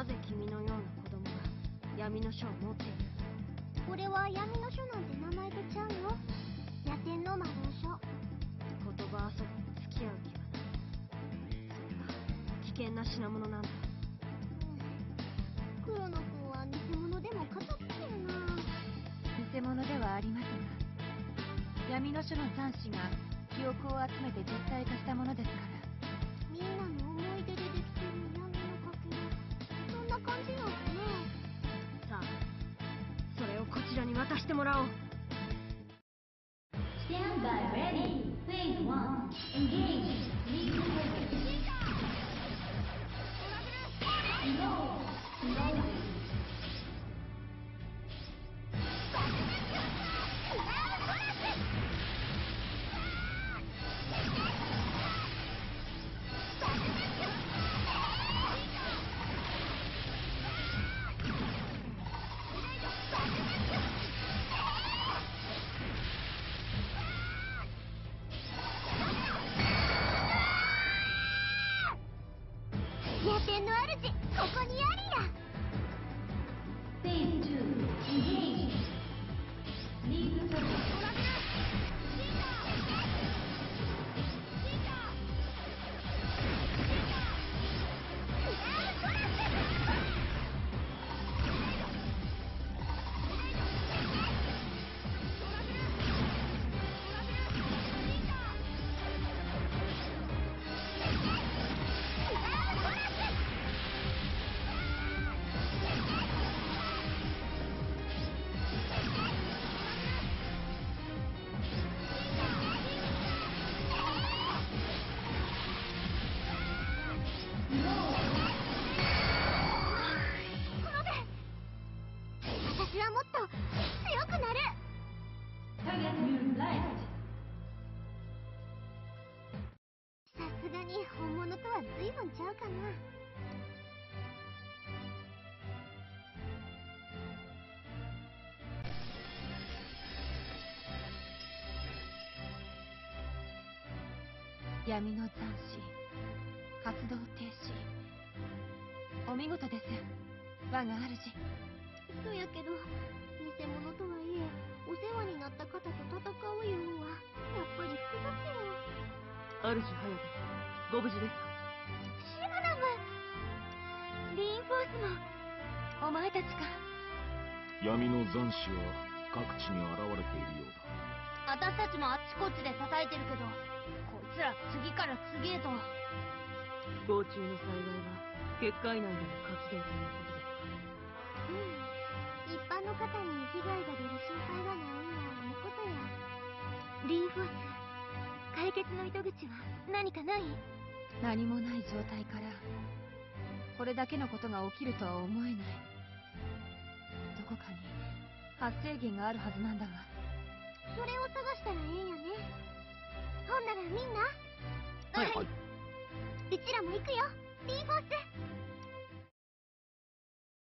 なぜ君のような子供が闇の書を持っている？これは闇の書なんて名前とちゃうよ。野天の魔導書。言葉遊びに付き合う気は。ないそれは危険な品物なんだ。黒野くんは偽物でも語ってるな。偽物ではありますが闇の書の残滓が記憶を集めて実体化したものですから渡してもらおう Stand by ready. Phase one. Engage. Lead the way. Evolve. 野天の主ここにありや。うかな。闇の残滓活動停止。お見事です。我が主そやけど偽物とはいえお世話になった方と戦ういうのはやっぱり複雑や主隼人ご無事ですか？もお前たちか闇の残滓は各地に現れているようだ。私たちもあっちこっちで叩いてるけどこいつら次から次へと。不幸中の幸いは結界内での活動ということで。すかうん。一般の方に被害が出る心配がないのはもことや。リインフォース解決の糸口は何かない？何もない状態からこれだけのことが起きるとは思えない。どこかに発生源があるはずなんだが。それを探したらええんやね。ほんならみんな。はいはい。うちらも行くよ。リインフォース